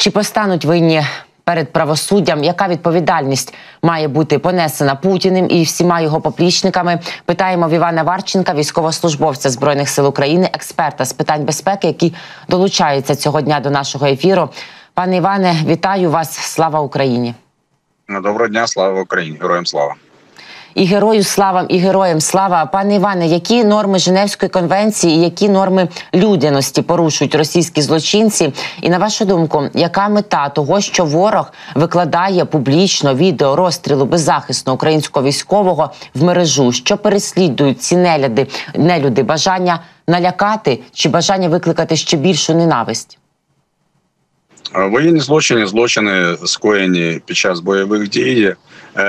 Чи постануть винні перед правосуддям? Яка відповідальність має бути понесена Путіним і всіма його поплічниками? Питаємо в Івана Варченка, військовослужбовця збройних сил України, експерта з питань безпеки, який долучається цього дня до нашого ефіру. Пане Іване, вітаю вас! Слава Україні! Доброго дня, слава Україні! Героям слава! І герою слава і героям слава, пане Іване, які норми Женевської конвенції, і які норми людяності порушують російські злочинці? І на вашу думку, яка мета того, що ворог викладає публічно відео розстрілу беззахисного українського військового в мережу, що переслідують ці неляди, нелюди, бажання налякати чи бажання викликати ще більшу ненависть? Воєнні злочини, злочини скоєні під час бойових дій, е,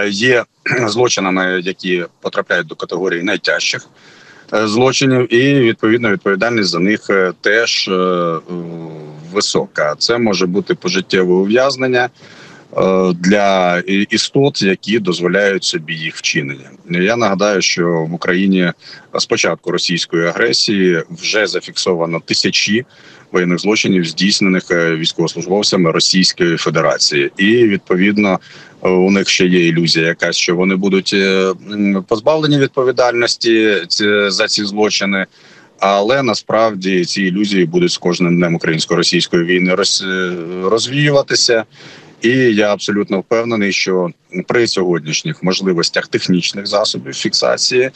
є злочинами, які потрапляють до категорії найтяжчих е, злочинів, і відповідно відповідальність за них е, теж висока. Це може бути пожиттєве ув'язнення. Для істот, які дозволяють собі їх вчинення, я нагадаю, що в Україні з початку російської агресії вже зафіксовано тисячі воєнних злочинів, здійснених е, військовослужбовцями Російської Федерації, і відповідно е, у них ще є ілюзія, якась що вони будуть е, позбавлені відповідальності за ці злочини. Але насправді ці ілюзії будуть з кожним днем українсько-російської війни розвіюватися. І я абсолютно впевнений, що при сьогоднішніх можливостях технічних засобів фіксації,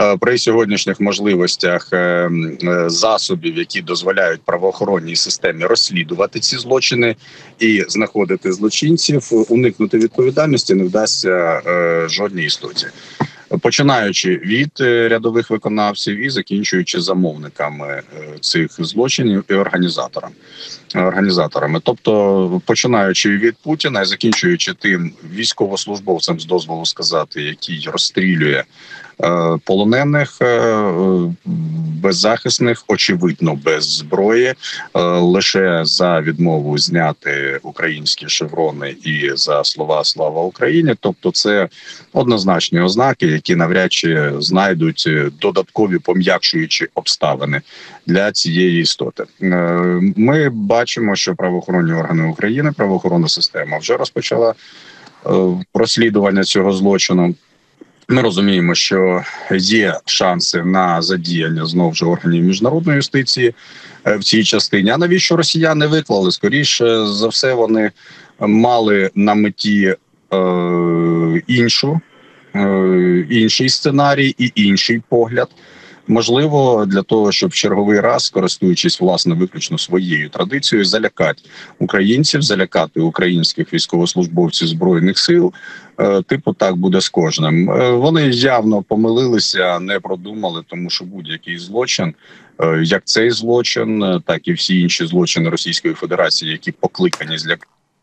е, при сьогоднішніх можливостях е, е, засобів, які дозволяють правоохоронній системі розслідувати ці злочини і знаходити злочинців, уникнути відповідальності не вдасться жодній істоті починаючи від рядових виконавців і закінчуючи замовниками цих злочинів і організаторами. Організаторами, тобто починаючи від Путіна і закінчуючи тим військовослужбовцем з дозволу сказати, який розстрілює Е, полонених е, беззахисних, очевидно, без зброї, е, лише за відмову зняти українські шеврони і за слова Слава Україні. Тобто, це однозначні ознаки, які навряд чи знайдуть додаткові пом'якшуючі обставини для цієї істоти. Ми бачимо, що правоохоронні органи України, правоохоронна система вже розпочала розслідування цього злочину. Ми розуміємо, що є шанси на задіяння знову ж органів міжнародної юстиції е, в цій частині. А навіщо росіяни виклали? Скоріше за все, вони мали на меті е, іншу, е, інший сценарій і інший погляд. Можливо, для того, щоб черговий раз, користуючись власне виключно своєю традицією, залякати українців, залякати українських військовослужбовців збройних сил. Е, типу, так буде з кожним. Е, вони явно помилилися, не продумали, тому що будь-який злочин, е, як цей злочин, так і всі інші злочини Російської Федерації, які покликані для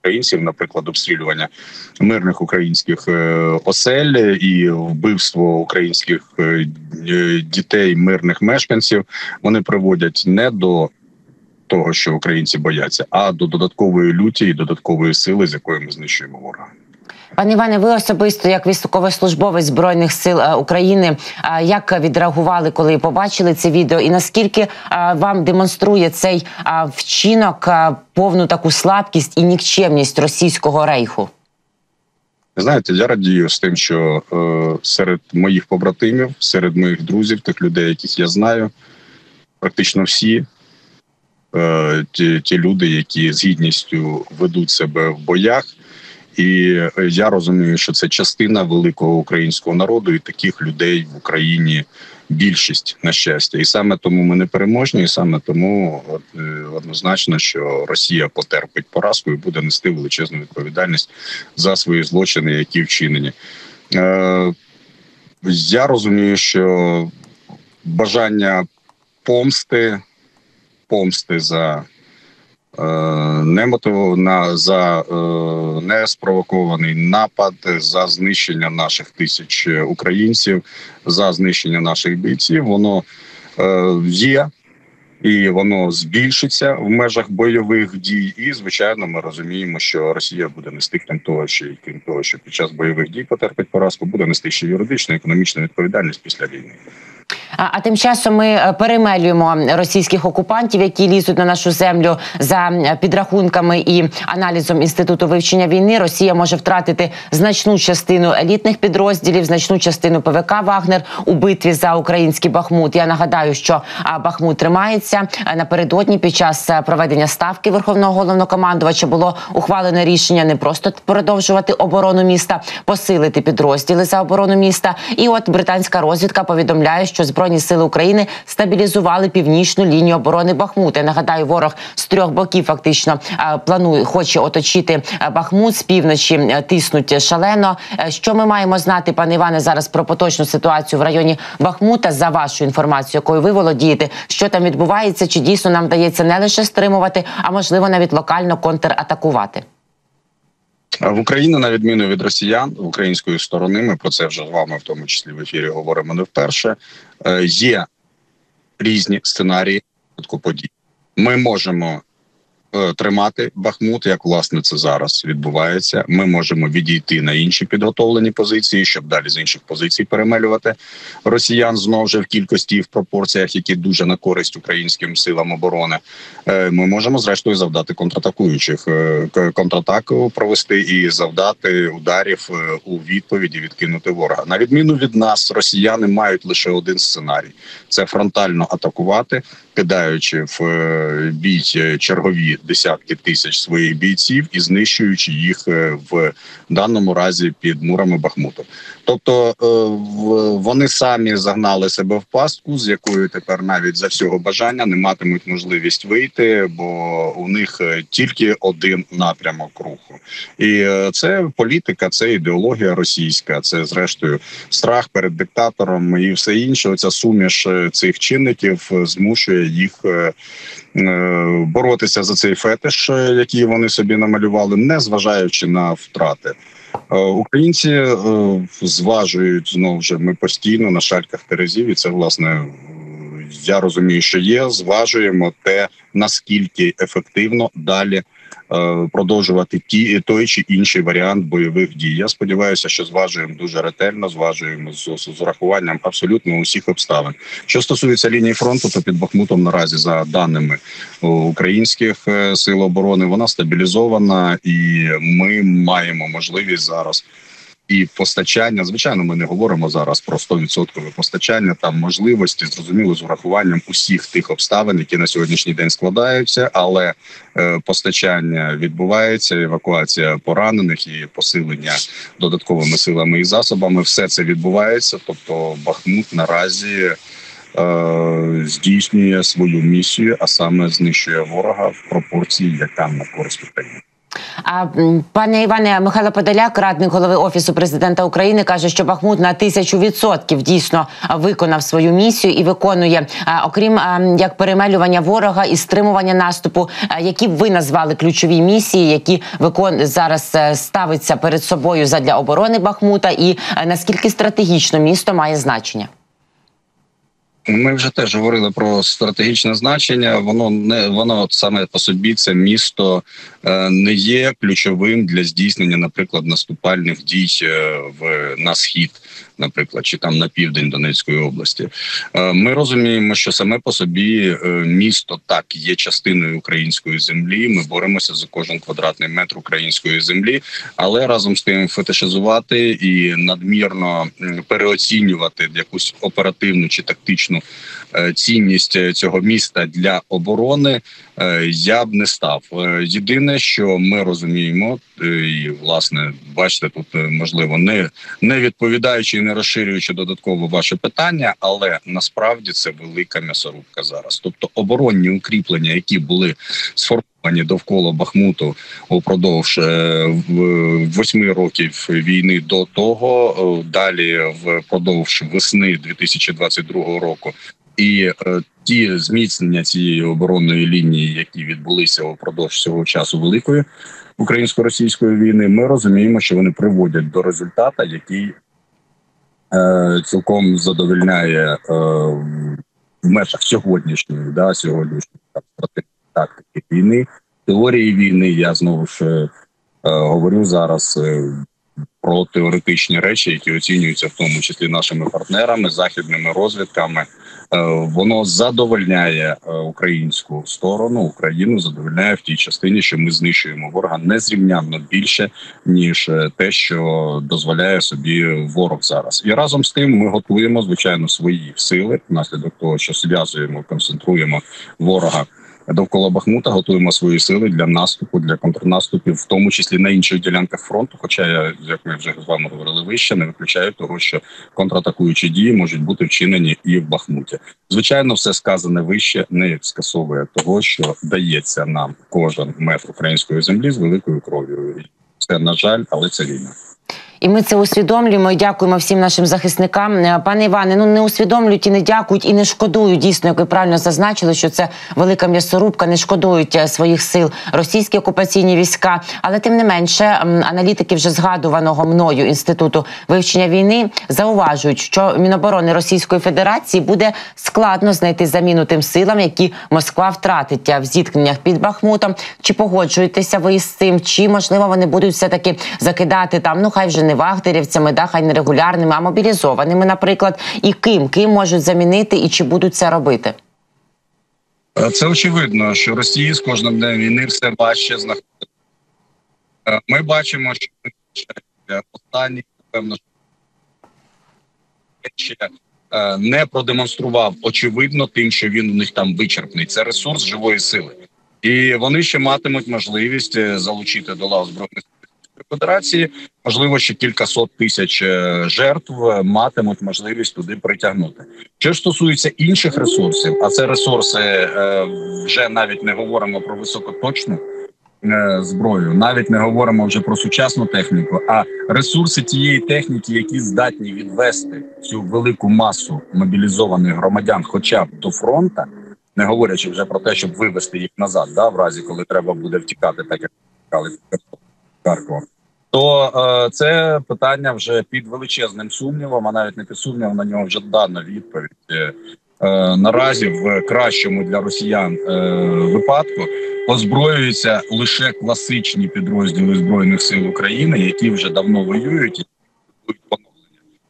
українців, наприклад, обстрілювання мирних українських е, осель і вбивство українських е, дітей, мирних мешканців, вони приводять не до того, що українці бояться, а до додаткової люті і додаткової сили, з якою ми знищуємо ворога. Пане Іване, ви особисто, як військовослужбовець збройних сил е, України, е, як відреагували, коли побачили це відео, і наскільки е, вам демонструє цей вчинок повну таку слабкість і нікчемність російського рейху? Знаєте, я радію з тим, що е, серед моїх побратимів, серед моїх друзів, тих людей, яких я знаю, практично всі е, ті, ті люди, які з гідністю ведуть себе в боях. І е, я розумію, що це частина великого українського народу, і таких людей в Україні більшість на щастя, і саме тому ми не переможні, і саме тому е, однозначно, що Росія потерпить поразку і буде нести величезну відповідальність за свої злочини, які вчинені. Е, я розумію, що бажання помсти, помсти за не мотивована за е, неспровокований напад за знищення наших тисяч українців, за знищення наших бійців. Воно е, є. І воно збільшиться в межах бойових дій. І звичайно, ми розуміємо, що Росія буде нести крім того, що і крім того, що під час бойових дій потерпить поразку, буде нести ще юридичну економічну відповідальність після війни. А, а тим часом ми е, перемелюємо російських окупантів, які лізуть на нашу землю за підрахунками і аналізом інституту вивчення війни. Росія може втратити значну частину елітних підрозділів, значну частину ПВК Вагнер у битві за український Бахмут. Я нагадаю, що Бахмут тримається напередодні. Під час е, проведення ставки верховного головнокомандувача було ухвалене рішення не просто продовжувати оборону міста, посилити підрозділи за оборону міста. І от британська розвідка повідомляє, що збройні сили України стабілізували північну лінію оборони Бахмута. Нагадаю, ворог з трьох боків фактично е, планує, хоче оточити е, Бахмут з півночі, е, тиснуть шалено. Що ми маємо знати, пане Іване, зараз про поточну ситуацію в районі Бахмута за вашу інформацію, якою ви володієте, що там відбувається, чи дійсно нам вдається не лише стримувати, а можливо навіть локально контратакувати. В Україні, на відміну від росіян, української сторони, ми про це вже з вами, в тому числі в ефірі, говоримо не вперше. е, Є різні сценарії подій. Ми можемо тримати Бахмут, як власне це зараз відбувається. Ми можемо відійти на інші підготовлені позиції, щоб далі з інших позицій перемелювати росіян знову ж в кількості і в пропорціях, які дуже на користь українським силам оборони. Е, Ми можемо зрештою завдати контратакуючих е, контратаку провести і завдати ударів е, у відповіді, відкинути ворога. На відміну від нас, росіяни мають лише один сценарій: це фронтально атакувати, кидаючи в е, бій е, чергові десятки тисяч своїх бійців і знищуючи їх е, в даному разі під мурами Бахмуту. Тобто вони самі загнали себе в пастку, з якою тепер навіть за всього бажання не матимуть можливість вийти, бо у них тільки один напрямок руху, і це політика, це ідеологія російська, це зрештою страх перед диктатором і все інше. Оця суміш цих чинників змушує їх. е, е, Боротися за цей фетиш, е, який вони собі намалювали, не зважаючи на втрати. Українці зважують знову ж ми постійно на шальках терезів, і це власне я розумію, що є. Зважуємо те, наскільки ефективно далі продовжувати ті той чи інший варіант бойових дій. Я сподіваюся, що зважуємо дуже ретельно, зважуємо з, з, з урахуванням абсолютно усіх обставин. Що стосується лінії фронту, то під Бахмутом наразі за даними е, українських е, сил оборони вона стабілізована, і ми маємо можливість зараз. І постачання, звичайно, ми не говоримо зараз про 100% постачання там можливості, зрозуміло, з урахуванням усіх тих обставин, які на сьогоднішній день складаються, але е, постачання відбувається, евакуація поранених і посилення додатковими силами і засобами. Все це відбувається. Тобто, Бахмут наразі е, здійснює свою місію, а саме знищує ворога в пропорції, яка на користь України. А пане Іване Михайло Подоляк, радник голови офісу президента України, каже, що Бахмут на тисячу відсотків дійсно виконав свою місію і виконує, окрім як перемелювання ворога і стримування наступу, які ви назвали ключові місії, які викон зараз е, ставиться перед собою задля оборони Бахмута, і е, наскільки стратегічно місто має значення? Ми вже теж говорили про стратегічне значення. Воно не воно саме по собі це місто е, не є ключовим для здійснення, наприклад, наступальних дій е, в на схід, наприклад, чи там на південь Донецької області. Е, Ми розуміємо, що саме по собі е, місто так є частиною української землі. Ми боремося за кожен квадратний метр української землі, але разом з тим фетишизувати і надмірно переоцінювати якусь оперативну чи тактичну цінність е, цього міста для оборони е, я б не став. Е, Єдине, що ми розуміємо, е, і власне бачите, тут е, можливо не, не відповідаючи і не розширюючи додатково ваше питання, але насправді це велика м'ясорубка зараз. Тобто оборонні укріплення, які були сформовані довкола Бахмуту упродовж е, восьми років війни до того, е, далі впродовж весни 2022 року. І е, ті зміцнення цієї оборонної лінії, які відбулися упродовж цього часу великої українсько-російської війни, ми розуміємо, що вони приводять до результата, який е, цілком задовольняє е, в межах сьогоднішньої, да, сьогоднішньої тактики війни, теорії війни. Я знову ж е, говорю зараз. Е, про теоретичні речі, які оцінюються в тому числі нашими партнерами, західними розвідками. Е, Воно задовольняє е, українську сторону, Україну задовольняє в тій частині, що ми знищуємо ворога незрівнянно більше ніж е, те, що дозволяє собі ворог зараз. І разом з тим ми готуємо звичайно свої сили внаслідок того, що зв'язуємо, концентруємо ворога довкола Бахмута, готуємо свої сили для наступу, для контрнаступів, в тому числі на інших ділянках фронту. Хоча я, як ми вже з вами говорили вище, не виключаю того, що контратакуючі дії можуть бути вчинені і в Бахмуті. Звичайно, все сказане вище не скасовує того, що дається нам кожен метр української землі з великою кров'ю. Це на жаль, але це війна. І ми це усвідомлюємо і дякуємо всім нашим захисникам. Е, Пане Іване, ну не усвідомлюють і не дякують, і не шкодують. Дійсно, як ви правильно зазначили, що це велика м'ясорубка, не шкодують е, своїх сил російські окупаційні війська. Але тим не менше, аналітики вже згадуваного мною інституту вивчення війни зауважують, що Міноборони Російської Федерації буде складно знайти заміну тим силам, які Москва втратить е, в зіткненнях під Бахмутом. Чи погоджуєтеся ви з цим? Чи можливо вони будуть все таки закидати там? Ну хай вже не вагнерівцями, да хай не а мобілізованими, наприклад, і ким ким можуть замінити, і чи будуть це робити? Е, Це очевидно, що Росії з кожним днем війни все важче знаходити. Е, Ми бачимо, що останній, напевно, ще е, не продемонстрував очевидно тим, що він у них там вичерпний. Це ресурс живої сили, і вони ще матимуть можливість залучити до лав збройних Російської Федерації. Можливо, ще кількасот тисяч е, жертв е, матимуть можливість туди притягнути. Що стосується інших ресурсів, а це ресурси е, вже навіть не говоримо про високоточну зброю, навіть не говоримо вже про сучасну техніку, а ресурси тієї техніки, які здатні відвести цю велику масу мобілізованих громадян, хоча б до фронта, не говорячи вже про те, щоб вивести їх назад, да, в разі коли треба буде втікати, так як втікали в Харкова. То е, це питання вже під величезним сумнівом, а навіть не під сумнівом, на нього вже дана відповідь. Е, е, наразі в кращому для росіян випадку озброюються лише класичні підрозділи збройних сил України, які вже давно воюють і поновлення.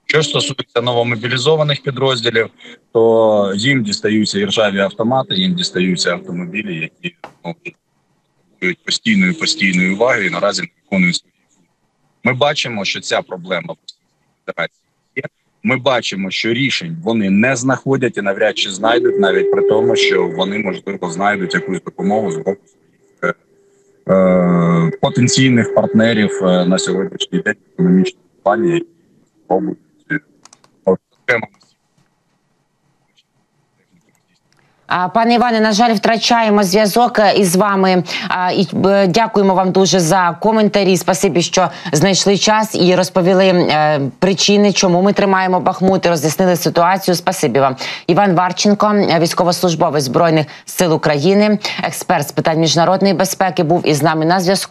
Що стосується новомобілізованих підрозділів, то їм дістаються і ржаві автомати, їм дістаються автомобілі, які ну, постійної постійної уваги і наразі не виконують. Ми бачимо, що ця проблема є. Ми бачимо, що рішень вони не знаходять і навряд чи знайдуть, навіть при тому, що вони можливо знайдуть якусь допомогу з боку своїх е, е, потенційних партнерів е, на сьогоднішній день економічної компанії, плані, які спробують е, окремо А, Пане Іване, на жаль, втрачаємо зв'язок е, із вами. І е, дякуємо вам дуже за коментарі. Спасибі, що знайшли час і розповіли е, причини, чому ми тримаємо Бахмут, і роз'яснили ситуацію. Спасибі вам, Іван Варченко, військовослужбовець збройних сил України, експерт з питань міжнародної безпеки, був із нами на зв'язку.